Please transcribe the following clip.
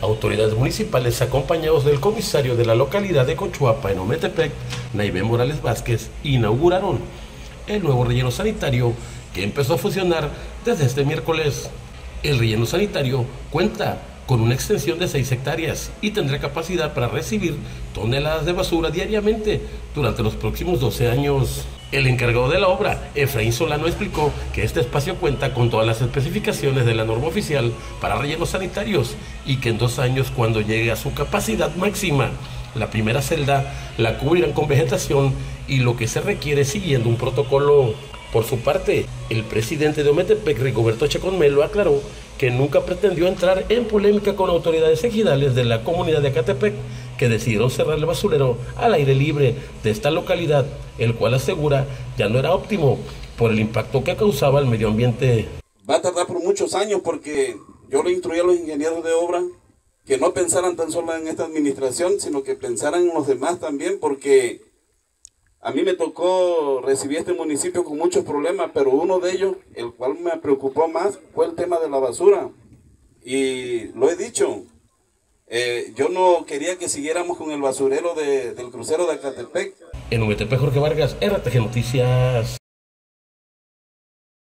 Autoridades municipales acompañados del comisario de la localidad de Cochuapa en Ometepec, Naive Morales Vázquez, inauguraron el nuevo relleno sanitario que empezó a funcionar desde este miércoles. El relleno sanitario cuenta con una extensión de 6 hectáreas y tendrá capacidad para recibir toneladas de basura diariamente durante los próximos 12 años. El encargado de la obra, Efraín Solano, explicó que este espacio cuenta con todas las especificaciones de la norma oficial para rellenos sanitarios y que en dos años, cuando llegue a su capacidad máxima, la primera celda la cubrirán con vegetación y lo que se requiere siguiendo un protocolo. Por su parte, el presidente de Ometepec, Rigoberto Melo, aclaró que nunca pretendió entrar en polémica con autoridades ejidales de la comunidad de Acatepec que decidieron cerrar el basurero al aire libre de esta localidad, el cual asegura ya no era óptimo por el impacto que causaba al medio ambiente. Va a tardar por muchos años porque yo le instruí a los ingenieros de obra que no pensaran tan solo en esta administración, sino que pensaran en los demás también, porque a mí me tocó recibir este municipio con muchos problemas, pero uno de ellos, el cual me preocupó más, fue el tema de la basura. Y lo he dicho, eh, yo no quería que siguiéramos con el basurero del crucero de Acatepec. En UTP Jorge Vargas, RTG Noticias.